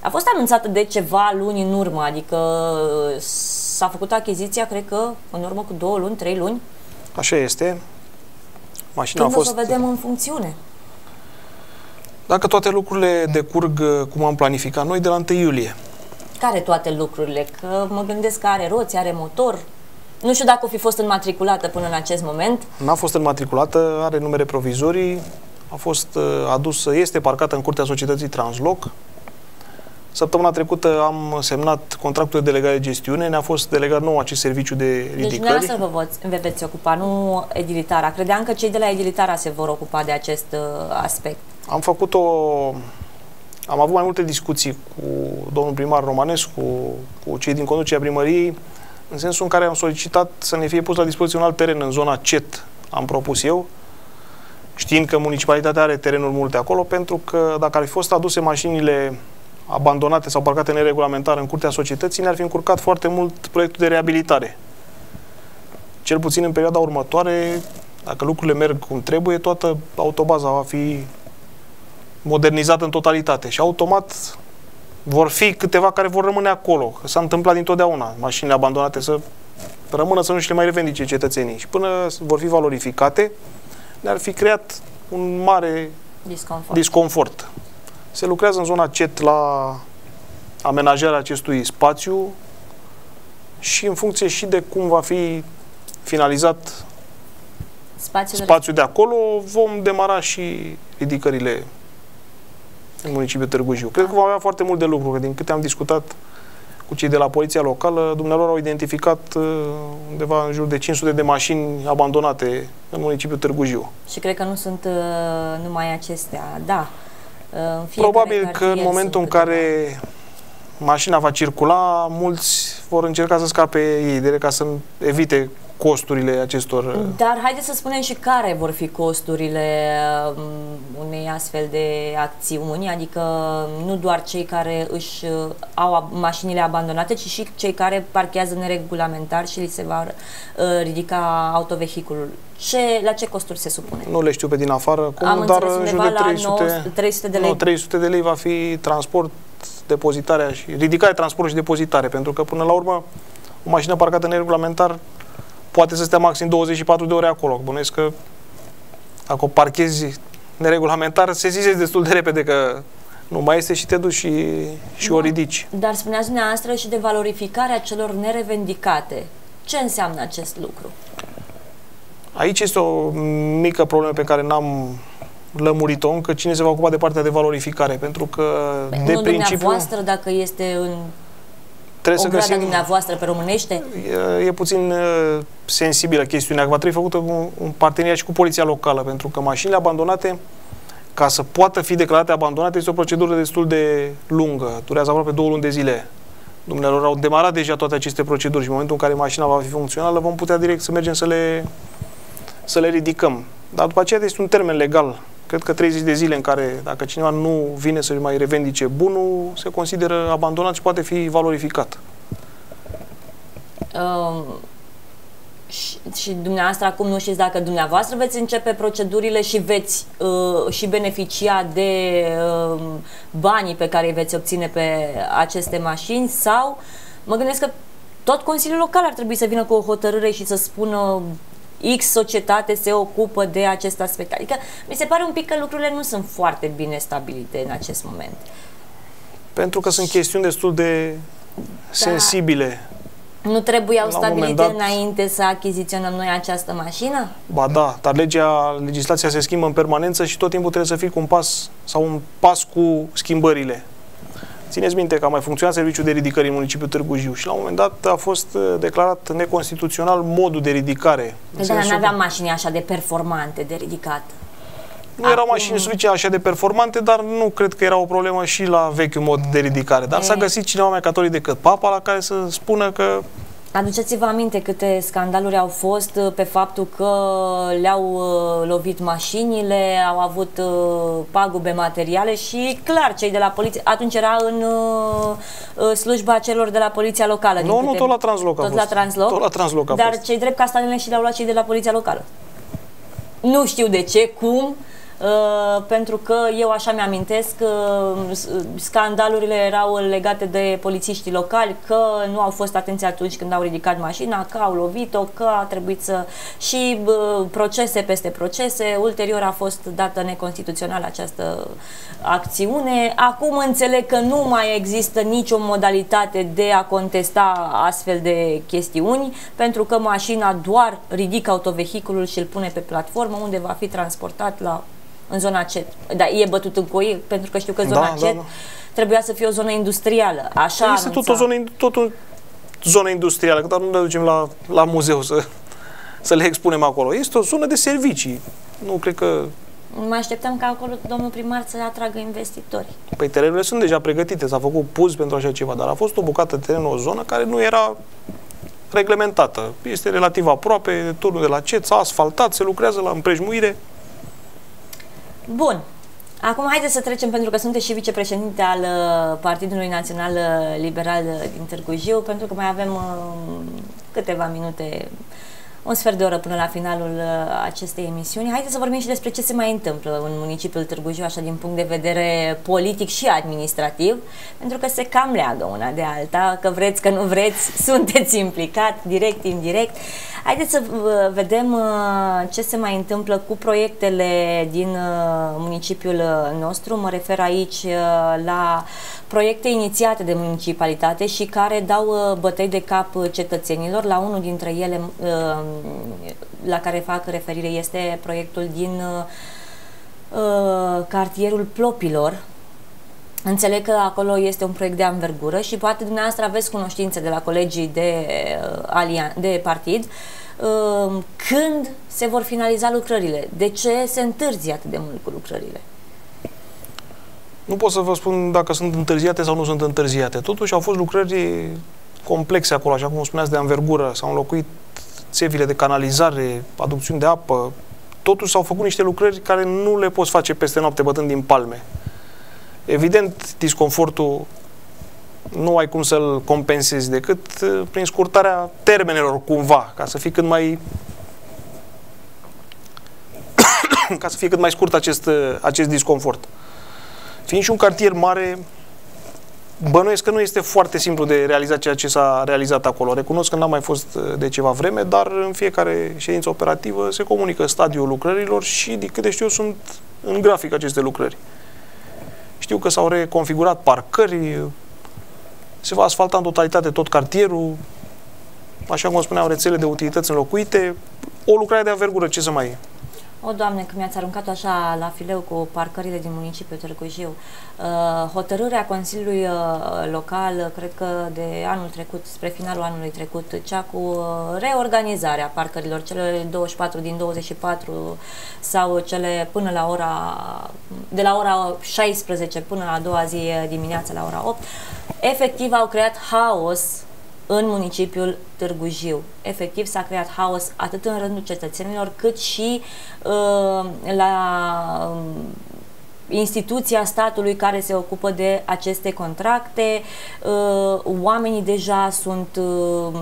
a fost anunțată de ceva luni în urmă, adică s-a făcut achiziția, cred că, în urmă cu două luni, trei luni. Așa este. Mașina Când a fost... o să vedem în funcțiune? Dacă toate lucrurile decurg uh, cum am planificat noi de la 1 iulie. Care toate lucrurile? Că mă gândesc că are roți, are motor. Nu știu dacă o fi fost înmatriculată până în acest moment. N-a fost înmatriculată, are numere provizorii, a fost uh, adusă, este parcată în curtea societății Transloc. Săptămâna trecută am semnat contractul de delegare de gestiune, ne-a fost delegat nou acest serviciu de deci ridicări. Deci dumneavoastră vă, vă veți ocupa, nu edilitara. Credeam că cei de la edilitara se vor ocupa de acest uh, aspect. Am făcut o... Am avut mai multe discuții cu domnul primar Romanescu, cu cei din conducerea primăriei, în sensul în care am solicitat să ne fie pus la dispoziție un alt teren în zona CET, am propus eu, știind că municipalitatea are terenuri multe acolo, pentru că dacă ar fi fost aduse mașinile abandonate sau parcate neregulamentar în curtea societății, ne-ar fi încurcat foarte mult proiectul de reabilitare. Cel puțin în perioada următoare, dacă lucrurile merg cum trebuie, toată autobaza va fi modernizată în totalitate și automat vor fi câteva care vor rămâne acolo. Că s-a întâmplat dintotdeauna. Mașinile abandonate să rămână să nu și le mai revendice cetățenii. Și până vor fi valorificate, ne-ar fi creat un mare disconfort. disconfort. Se lucrează în zona CET la amenajarea acestui spațiu și în funcție și de cum va fi finalizat spațiul, spațiul de acolo, vom demara și ridicările în municipiul Târgu Jiu. Cred că vom avea foarte mult de lucru, că din câte am discutat cu cei de la poliția locală, dumnealor au identificat uh, undeva în jur de 500 de mașini abandonate în municipiul Târgu Jiu. Și cred că nu sunt uh, numai acestea, da. Uh, Probabil că în momentul în care mașina va circula, mulți vor încerca să scape ei, de ca să evite costurile acestor... Uh, Dar haideți să spunem și care vor fi costurile um, unei astfel de acțiuni, adică nu doar cei care își uh, au mașinile abandonate, ci și cei care parchează neregulamentar și li se va uh, ridica autovehiculul. Ce, la ce costuri se supune? Nu le știu pe din afară, cum, Am dar în jur de 300, 900, 300 de lei. Nu, 300 de lei va fi transport, depozitarea și ridicare, transport și depozitare, pentru că până la urmă o mașină parcată neregulamentar poate să stea maxim 24 de ore acolo. Bănuiesc că dacă o parchezi neregulamentar, se zizezi destul de repede că nu mai este și te duci și, și o ridici. Dar spuneați dumneavoastră și de valorificarea celor nerevendicate. Ce înseamnă acest lucru? Aici este o mică problemă pe care n-am lămurit-o încă. Cine se va ocupa de partea de valorificare? Pentru că, păi, de nu principiu... dumneavoastră, dacă este în Trebuie o să găsim... dumneavoastră pe românește? E, e puțin uh, sensibilă chestiunea. Va trebui făcută un, un parteneriat și cu poliția locală, pentru că mașinile abandonate, ca să poată fi declarate abandonate, este o procedură destul de lungă. Durează aproape două luni de zile. Dumnealor au demarat deja toate aceste proceduri și în momentul în care mașina va fi funcțională, vom putea direct să mergem să le, să le ridicăm. Dar după aceea este un termen legal cred că 30 de zile în care, dacă cineva nu vine să-și mai revendice bunul, se consideră abandonat și poate fi valorificat. Um, și, și dumneavoastră acum nu știți dacă dumneavoastră veți începe procedurile și veți uh, și beneficia de uh, banii pe care îi veți obține pe aceste mașini sau mă gândesc că tot Consiliul Local ar trebui să vină cu o hotărâre și să spună X societate se ocupă de acest aspect. Adică mi se pare un pic că lucrurile nu sunt foarte bine stabilite în acest moment. Pentru că sunt chestiuni destul de da. sensibile. Nu trebuiau stabilite dat, înainte să achiziționăm noi această mașină? Ba da, dar legea, legislația se schimbă în permanență și tot timpul trebuie să fii cu un pas sau un pas cu schimbările. Țineți minte că a mai funcționat serviciul de ridicare în municipiul Târgu Jiu și la un moment dat a fost uh, declarat neconstituțional modul de ridicare. Deci dar nu aveam mașini așa de performante de ridicat. Nu erau mașini suficient așa de performante, dar nu cred că era o problemă și la vechiul mod de ridicare. Dar s-a găsit cineva mai catolic decât papa la care să spună că Aduceți-vă aminte câte scandaluri au fost uh, pe faptul că le-au uh, lovit mașinile, au avut uh, pagube materiale și clar, cei de la poliție, atunci era în slujba celor de la poliția locală. Nu, nu, tot la transloc Tot la transloc? Tot la transloc a Dar fost. cei drept castanele și le-au luat cei de la poliția locală. Nu știu de ce, cum, Uh, pentru că eu așa mi-amintesc că uh, scandalurile erau legate de polițiștii locali, că nu au fost atenți atunci când au ridicat mașina, că au lovit-o, că a trebuit să... și uh, procese peste procese, ulterior a fost dată neconstituțională această acțiune. Acum înțeleg că nu mai există nicio modalitate de a contesta astfel de chestiuni, pentru că mașina doar ridică autovehiculul și îl pune pe platformă unde va fi transportat la în zona CET. Dar e bătut în coi, pentru că știu că zona da, CET da, da. trebuia să fie o zonă industrială. Așa este tot o zonă, tot o zonă industrială, că doar nu ne ducem la, la muzeu să, să le expunem acolo. Este o zonă de servicii. Nu cred că Mă așteptăm ca acolo domnul primar să atragă investitori. Păi terenurile sunt deja pregătite, s-a făcut puz pentru așa ceva, dar a fost o bucată de teren, o zonă care nu era reglementată. Este relativ aproape de turnul de la CET, s-a asfaltat, se lucrează la împrejmuire. Bun. Acum haideți să trecem, pentru că sunteți și vicepreședinte al uh, Partidului Național uh, Liberal uh, din Târgu Jiu, pentru că mai avem câteva minute un sfert de oră până la finalul uh, acestei emisiuni. Haideți să vorbim și despre ce se mai întâmplă în municipiul Târgu Jiu, așa din punct de vedere politic și administrativ, pentru că se cam leagă una de alta, că vreți, că nu vreți, sunteți implicat, direct, indirect. Haideți să uh, vedem uh, ce se mai întâmplă cu proiectele din municipiul nostru. Mă refer aici la proiecte inițiate de municipalitate și care dau bătăi de cap cetățenilor. La unul dintre ele la care fac referire este proiectul din uh, cartierul Plopilor. Înțeleg că acolo este un proiect de anvergură și poate dumneavoastră aveți cunoștințe de la colegii de, uh, de partid uh, când se vor finaliza lucrările. De ce se întârzi atât de mult cu lucrările? Nu pot să vă spun dacă sunt întârziate sau nu sunt întârziate. Totuși au fost lucrări complexe acolo, așa cum spuneați, de anvergură. S-au înlocuit țevile de canalizare, aducțiuni de apă, totuși s-au făcut niște lucrări care nu le poți face peste noapte bătând din palme. Evident, disconfortul nu ai cum să-l compensezi decât uh, prin scurtarea termenelor cumva, ca să fie cât mai ca să fie cât mai scurt acest, uh, acest disconfort. Fiind și un cartier mare, Bănuiesc că nu este foarte simplu de realizat ceea ce s-a realizat acolo. Recunosc că n-am mai fost uh, de ceva vreme, dar în fiecare ședință operativă se comunică stadiul lucrărilor și, de câte știu, sunt în grafic aceste lucrări. Știu că s-au reconfigurat parcări, se va asfalta în totalitate tot cartierul, așa cum spuneam, rețele de utilități înlocuite, o lucrare de avergură, ce să mai e. O, Doamne, că mi-ați aruncat așa la fileu cu parcările din municipiul Târgu Jiu. Uh, hotărârea Consiliului uh, Local, cred că de anul trecut, spre finalul anului trecut, cea cu uh, reorganizarea parcărilor, cele 24 din 24 sau cele până la ora, de la ora 16 până la a doua zi dimineața la ora 8, efectiv au creat haos în municipiul Târgu Jiu. Efectiv s-a creat haos atât în rândul cetățenilor cât și uh, la uh, instituția statului care se ocupă de aceste contracte. Uh, oamenii deja sunt uh,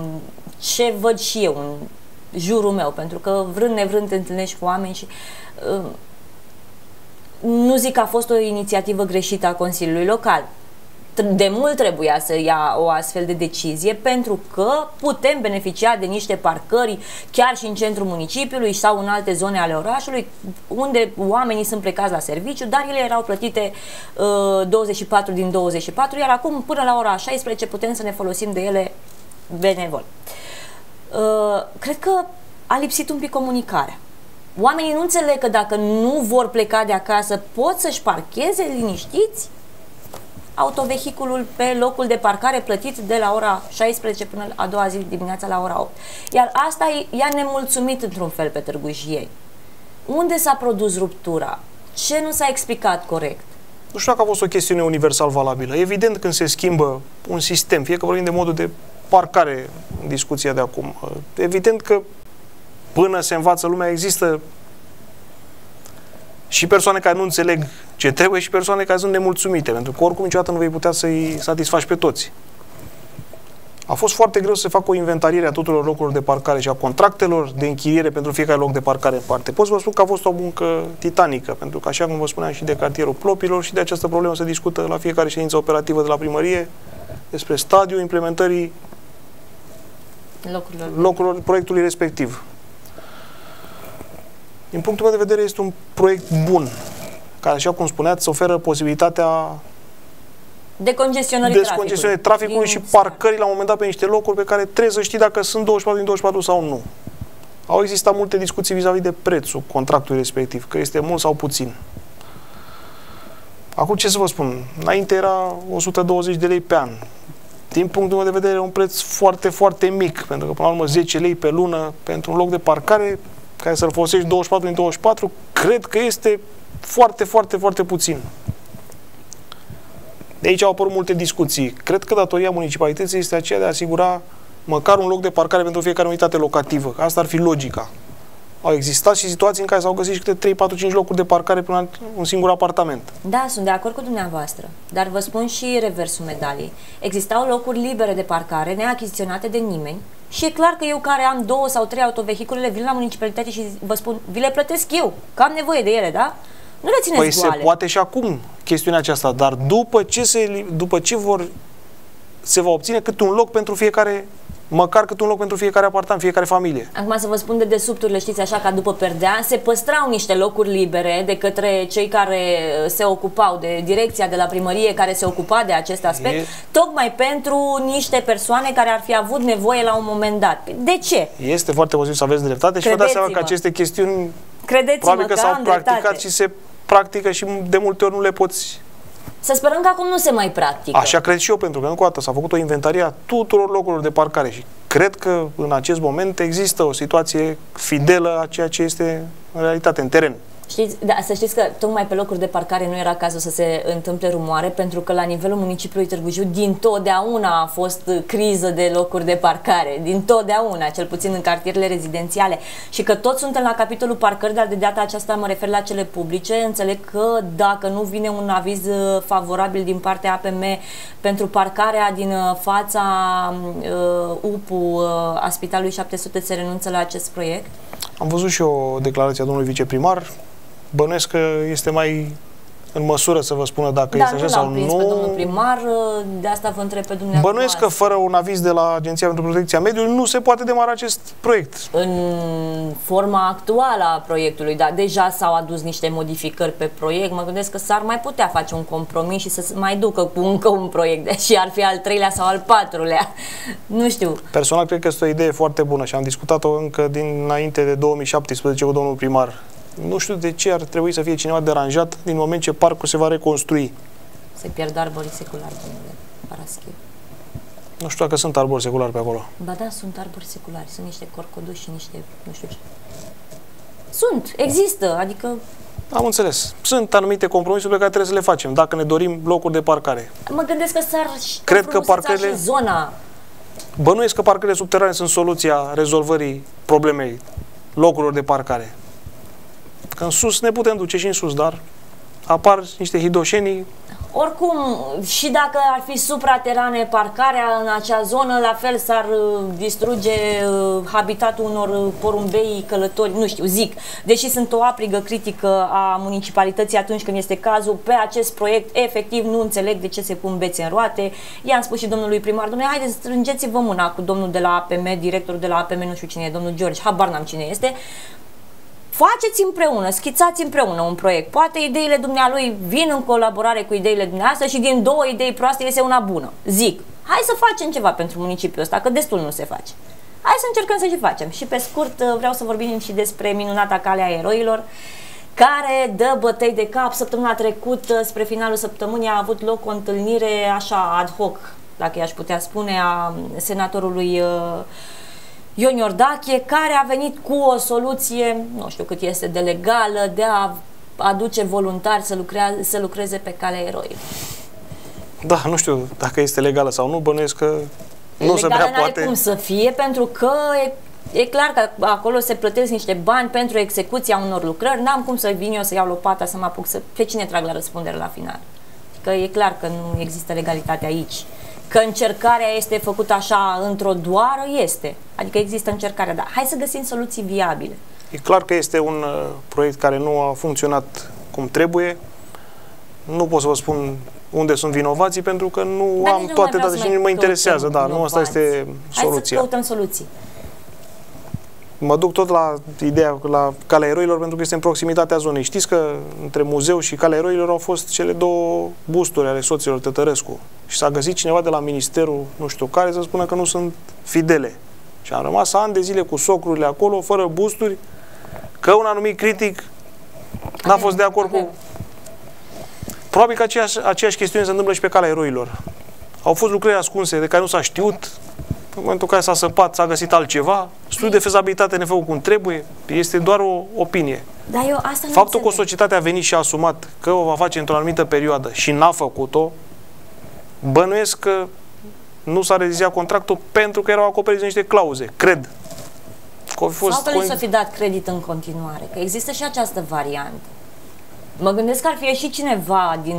ce văd și eu în jurul meu, pentru că vrând nevrând te întâlnești cu oameni și uh, nu zic că a fost o inițiativă greșită a Consiliului Local de mult trebuia să ia o astfel de decizie pentru că putem beneficia de niște parcări chiar și în centrul municipiului sau în alte zone ale orașului unde oamenii sunt plecați la serviciu, dar ele erau plătite uh, 24 din 24, iar acum până la ora 16 putem să ne folosim de ele benevol. Uh, cred că a lipsit un pic comunicarea. Oamenii nu înțeleg că dacă nu vor pleca de acasă pot să-și parcheze liniștiți autovehiculul pe locul de parcare plătit de la ora 16 până a doua zi dimineața la ora 8. Iar asta i-a nemulțumit într-un fel pe Târgu Jieni. Unde s-a produs ruptura? Ce nu s-a explicat corect? Nu știu dacă a fost o chestiune universal valabilă. Evident, când se schimbă un sistem, fie că vorbim de modul de parcare în discuția de acum, evident că până se învață lumea există și persoane care nu înțeleg ce trebuie și persoane care sunt nemulțumite, pentru că oricum niciodată nu vei putea să-i satisfaci pe toți. A fost foarte greu să se facă o inventariere a tuturor locurilor de parcare și a contractelor de închiriere pentru fiecare loc de parcare în parte. Pot să vă spun că a fost o muncă titanică, pentru că, așa cum vă spuneam și de cartierul Plopilor și de această problemă se discută la fiecare ședință operativă de la primărie despre stadiul implementării locurilor, locurilor proiectului respectiv. Din punctul meu de vedere, este un proiect bun, care, așa cum spuneați, oferă posibilitatea Decongestionării descongestionării traficului, traficului și parcării la un moment dat pe niște locuri pe care trebuie să știi dacă sunt 24 din 24 sau nu. Au existat multe discuții vis-a-vis -vis de prețul contractului respectiv, că este mult sau puțin. Acum ce să vă spun? Înainte era 120 de lei pe an. Din punctul meu de vedere, un preț foarte, foarte mic, pentru că, până la urmă, 10 lei pe lună pentru un loc de parcare care să-l folosești 24 din 24, cred că este foarte, foarte, foarte puțin. De aici au apărut multe discuții. Cred că datoria municipalității este aceea de a asigura măcar un loc de parcare pentru fiecare unitate locativă. Asta ar fi logica. Au existat și situații în care s-au găsit câte 3, 4, 5 locuri de parcare pe un singur apartament. Da, sunt de acord cu dumneavoastră. Dar vă spun și reversul medaliei. Existau locuri libere de parcare, neachiziționate de nimeni, și e clar că eu care am două sau trei autovehicule vin la municipalitate și vă spun, vi le plătesc eu, că am nevoie de ele, da? Nu le țineți păi goale. se poate și acum chestiunea aceasta, dar după ce, se, după ce vor, se va obține cât un loc pentru fiecare măcar cât un loc pentru fiecare apartament, fiecare familie. Acum să vă spun de desubturile, știți, așa ca după perdea, se păstrau niște locuri libere de către cei care uh, se ocupau, de direcția de la primărie care se ocupa de acest aspect, e... tocmai pentru niște persoane care ar fi avut nevoie la un moment dat. De ce? Este foarte posibil să aveți dreptate și vă dați seama că aceste chestiuni probabil că s-au practicat dreptate. și se practică și de multe ori nu le poți să sperăm că acum nu se mai practică. Așa cred și eu, pentru că încă o dată s-a făcut o inventarie a tuturor locurilor de parcare și cred că în acest moment există o situație fidelă a ceea ce este în realitate, în teren. Știți, da, să știți că tocmai pe locuri de parcare nu era cazul să se întâmple rumoare, pentru că la nivelul municipiului Târgu Jiu din totdeauna a fost criză de locuri de parcare, din totdeauna, cel puțin în cartierele rezidențiale. Și că toți suntem la capitolul parcări, dar de data aceasta mă refer la cele publice. Înțeleg că dacă nu vine un aviz uh, favorabil din partea APM pentru parcarea din uh, fața uh, UPU uh, a Spitalului 700 se renunță la acest proiect? Am văzut și o declarație a domnului viceprimar bănuiesc că este mai în măsură să vă spună dacă da, este așa sau nu. pe domnul primar, de asta vă întreb pe dumneavoastră. Bănuiesc că fără un aviz de la Agenția pentru Protecția Mediului nu se poate demara acest proiect. În forma actuală a proiectului, dar deja s-au adus niște modificări pe proiect, mă gândesc că s-ar mai putea face un compromis și să se mai ducă cu încă un proiect, deși ar fi al treilea sau al patrulea. Nu știu. Personal cred că este o idee foarte bună și am discutat-o încă dinainte de 2017 cu domnul primar nu știu de ce ar trebui să fie cineva deranjat din moment ce parcul se va reconstrui. Se pierd arborii seculari, domnule Paraschiv. Nu știu dacă sunt arbori seculari pe acolo. Ba da, sunt arbori seculari. Sunt niște corcoduși și niște, nu știu ce. Sunt, există, adică... Am înțeles. Sunt anumite compromisuri pe care trebuie să le facem, dacă ne dorim locuri de parcare. Mă gândesc că s-ar Cred că parcările... zona. Bănuiesc că parcările subterane sunt soluția rezolvării problemei locurilor de parcare. Că în sus ne putem duce și în sus, dar apar niște hidoșenii. Oricum, și dacă ar fi supraterane parcarea în acea zonă, la fel s-ar uh, distruge uh, habitatul unor uh, porumbei călători, nu știu, zic. Deși sunt o aprigă critică a municipalității atunci când este cazul, pe acest proiect, efectiv, nu înțeleg de ce se pun bețe în roate. I-am spus și domnului primar, domnule, haideți, strângeți-vă mâna cu domnul de la APM, directorul de la APM, nu știu cine e, domnul George, habar n-am cine este, Faceți împreună, schițați împreună un proiect. Poate ideile dumnealui vin în colaborare cu ideile dumneavoastră și din două idei proaste iese una bună. Zic, hai să facem ceva pentru municipiul ăsta, că destul nu se face. Hai să încercăm să și facem. Și pe scurt vreau să vorbim și despre minunata calea eroilor care dă bătăi de cap. Săptămâna trecută, spre finalul săptămânii, a avut loc o întâlnire așa ad hoc, dacă i-aș putea spune, a senatorului uh, Ion Iordache, care a venit cu o soluție, nu știu cât este de legală, de a aduce voluntari să, lucreze, să lucreze pe calea eroi. Da, nu știu dacă este legală sau nu, bănuiesc că nu legală se prea poate. cum să fie, pentru că e E clar că acolo se plătesc niște bani pentru execuția unor lucrări, n-am cum să vin eu să iau lopata să mă apuc să... Pe cine trag la răspundere la final? Că e clar că nu există legalitate aici. Că încercarea este făcută așa într-o doară, este. Adică există încercarea, dar hai să găsim soluții viabile. E clar că este un uh, proiect care nu a funcționat cum trebuie. Nu pot să vă spun unde sunt vinovații pentru că nu dar am toate datele și nu mă interesează. Da, nu asta este soluția. Hai să căutăm soluții mă duc tot la ideea, la Calea Eroilor, pentru că este în proximitatea zonei. Știți că între muzeu și Calea Eroilor au fost cele două busturi ale soților Tătărescu. Și s-a găsit cineva de la ministerul, nu știu care, să spună că nu sunt fidele. Și am rămas ani de zile cu socrurile acolo, fără busturi, că un anumit critic n-a fost de acord cu... Probabil că aceeași, aceeași chestiune se întâmplă și pe calea eroilor. Au fost lucrări ascunse de care nu s-a știut, în momentul în care s-a săpat, s-a găsit altceva, studiul de fezabilitate ne cum trebuie, este doar o opinie. Dar eu asta Faptul că o societate a venit și a asumat că o va face într-o anumită perioadă și n-a făcut-o, bănuiesc că nu s-a rezizat contractul pentru că erau acoperiți niște clauze. Cred. Că fost Sau că să fi dat credit în continuare, că există și această variantă. Mă gândesc că ar fi ieșit cineva din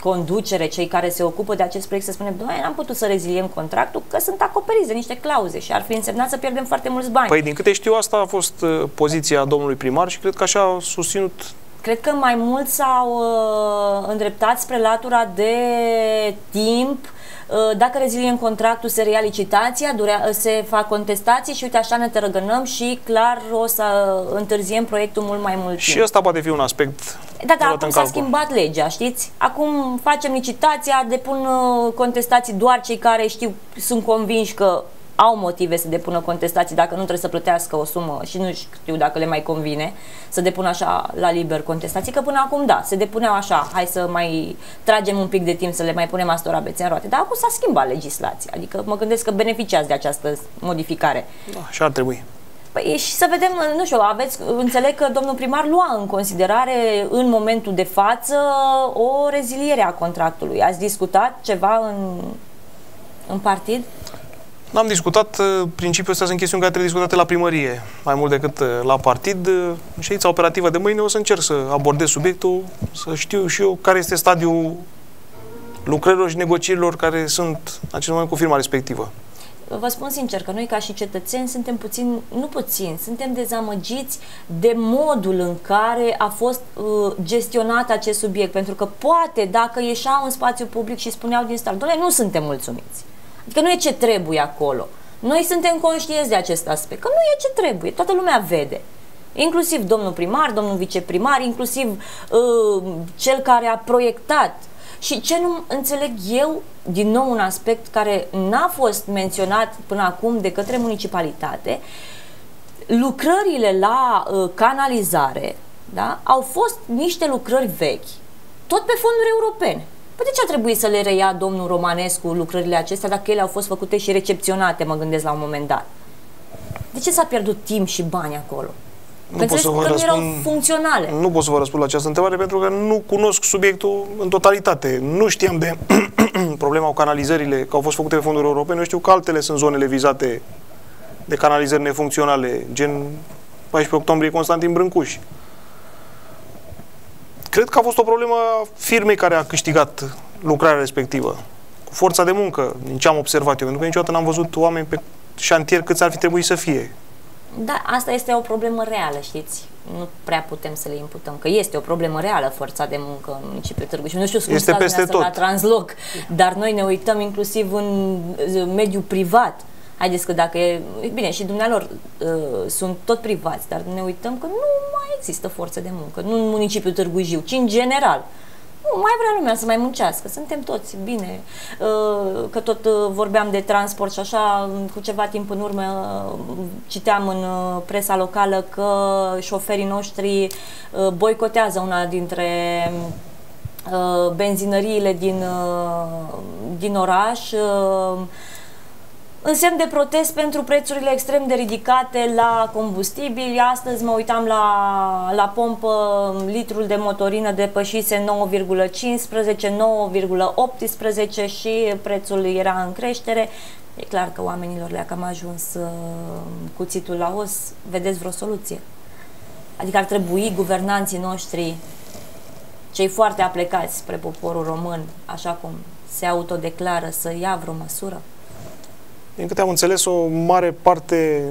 conducere, cei care se ocupă de acest proiect, să spunem, noi n-am putut să reziliem contractul, că sunt acoperiți de niște clauze și ar fi însemnat să pierdem foarte mulți bani. Păi, din câte știu, asta a fost uh, poziția domnului primar și cred că așa a susținut Cred că mai mulți s-au uh, îndreptat spre latura de timp Uh, dacă reziliem contractul, se reia licitația, durea, uh, se fac contestații și uite așa ne tărăgănăm și clar o să întârziem proiectul mult mai mult Și ăsta poate fi un aspect Da, da, acum s-a schimbat legea, știți? Acum facem licitația, depun uh, contestații doar cei care știu, sunt convinși că au motive să depună contestații dacă nu trebuie să plătească o sumă și nu știu dacă le mai convine să depună așa la liber contestații, că până acum da, se depuneau așa, hai să mai tragem un pic de timp să le mai punem astora bețe în roate, dar acum s-a schimbat legislația, adică mă gândesc că beneficiați de această modificare. Da, așa ar trebui. Păi și să vedem, nu știu, aveți, înțeleg că domnul primar lua în considerare în momentul de față o reziliere a contractului. Ați discutat ceva în, în partid? N-am discutat, uh, principiul ăsta sunt chestiuni care trebuie discutate la primărie, mai mult decât uh, la partid. Uh, în ședința operativă de mâine o să încerc să abordez subiectul, să știu și eu care este stadiul lucrărilor și negocierilor care sunt în acest moment cu firma respectivă. Vă spun sincer că noi ca și cetățeni suntem puțin, nu puțin, suntem dezamăgiți de modul în care a fost uh, gestionat acest subiect, pentru că poate dacă ieșeau în spațiu public și spuneau din start, doamne, nu suntem mulțumiți Adică nu e ce trebuie acolo. Noi suntem conștienți de acest aspect, că nu e ce trebuie, toată lumea vede. Inclusiv domnul primar, domnul viceprimar, inclusiv uh, cel care a proiectat. Și ce nu înțeleg eu, din nou un aspect care n-a fost menționat până acum de către municipalitate, lucrările la uh, canalizare da, au fost niște lucrări vechi, tot pe fonduri europene. Păi de ce a trebuit să le reia domnul Romanescu lucrările acestea dacă ele au fost făcute și recepționate, mă gândesc la un moment dat? De ce s-a pierdut timp și bani acolo? Nu pot să vă că răspund, erau funcționale. Nu pot să vă răspund la această întrebare pentru că nu cunosc subiectul în totalitate. Nu știam de problema cu canalizările, că au fost făcute pe fonduri europene. Eu știu că altele sunt zonele vizate de canalizări nefuncționale, gen 14 octombrie Constantin Brâncuși. Cred că a fost o problemă a firmei care a câștigat lucrarea respectivă. Cu forța de muncă, din ce am observat eu. Pentru că niciodată n-am văzut oameni pe șantier câți ar fi trebuit să fie. Da, asta este o problemă reală, știți? Nu prea putem să le imputăm, că este o problemă reală forța de muncă în municipiul Târgu și nu știu cum este peste tot. la transloc, dar noi ne uităm inclusiv în mediul privat Haideți că dacă e... Bine, și dumnealor uh, sunt tot privați, dar ne uităm că nu mai există forță de muncă. Nu în municipiul Târgu Jiu, ci în general. Nu, mai vrea lumea să mai muncească, suntem toți bine. Uh, că tot uh, vorbeam de transport și așa, cu ceva timp în urmă uh, citeam în presa locală că șoferii noștri boicotează una dintre benzinăriile din, din oraș în semn de protest pentru prețurile extrem de ridicate la combustibili. Astăzi mă uitam la, la pompă, litrul de motorină depășise 9,15, 9,18 și prețul era în creștere. E clar că oamenilor le-a cam ajuns uh, cuțitul la os. Vedeți vreo soluție? Adică ar trebui guvernanții noștri, cei foarte aplecați spre poporul român, așa cum se autodeclară, să ia vreo măsură? Din câte am înțeles, o mare parte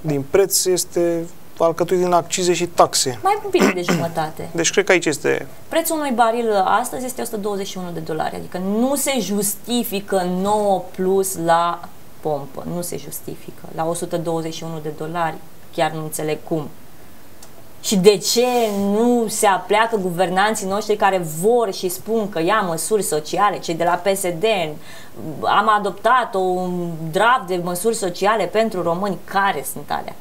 din preț este alcătuit din accize și taxe. Mai puțin de jumătate. Deci cred că aici este... Prețul unui baril astăzi este 121 de dolari, adică nu se justifică 9 plus la pompă, nu se justifică. La 121 de dolari, chiar nu înțeleg cum. Și de ce nu se apleacă guvernanții noștri care vor și spun că ia măsuri sociale, cei de la PSD, am adoptat un draft de măsuri sociale pentru români, care sunt alea?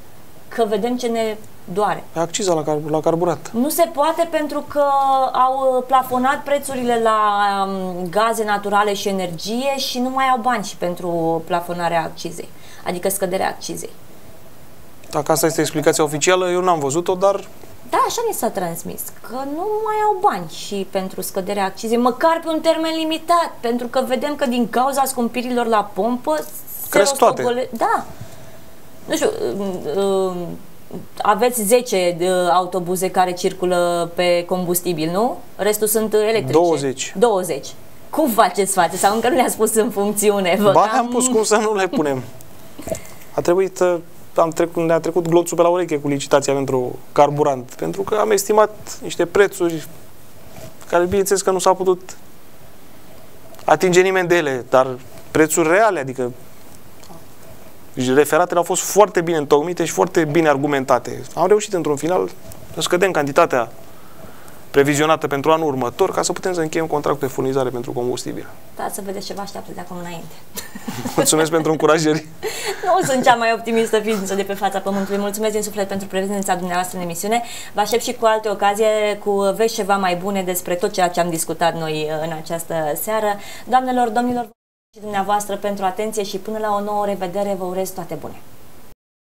Că vedem ce ne doare. Acciza la, car- la carburant. Nu se poate pentru că au plafonat prețurile la um, gaze naturale și energie și nu mai au bani și pentru plafonarea accizei, adică scăderea accizei. Dacă asta este explicația oficială, eu n-am văzut-o, dar... Da, așa mi s-a transmis, că nu mai au bani și pentru scăderea accizei, măcar pe un termen limitat, pentru că vedem că din cauza scumpirilor la pompă Cresc toate. Da. Nu știu, um, um, aveți 10 uh, autobuze care circulă pe combustibil, nu? Restul sunt electrice. 20. 20. Cum faceți față? Sau încă nu le-a spus în funcțiune? Vă ba, am pus cum să nu le punem. A trebuit uh, am trecut, ne-a trecut gloțul pe la ureche cu licitația pentru carburant, pentru că am estimat niște prețuri care, bineînțeles că nu s-a putut atinge nimeni de ele, dar prețuri reale, adică referatele au fost foarte bine întocmite și foarte bine argumentate. Am reușit într-un final să scădem cantitatea previzionată pentru anul următor ca să putem să încheiem contractul de furnizare pentru combustibil. Da, să vedeți ce vă așteaptă de acum înainte. Mulțumesc pentru încurajări. nu sunt cea mai optimistă ființă de pe fața Pământului. Mulțumesc din suflet pentru prezența dumneavoastră în emisiune. Vă aștept și cu alte ocazie cu vești ceva mai bune despre tot ceea ce am discutat noi uh, în această seară. Doamnelor, domnilor, și dumneavoastră pentru atenție și până la o nouă revedere vă urez toate bune.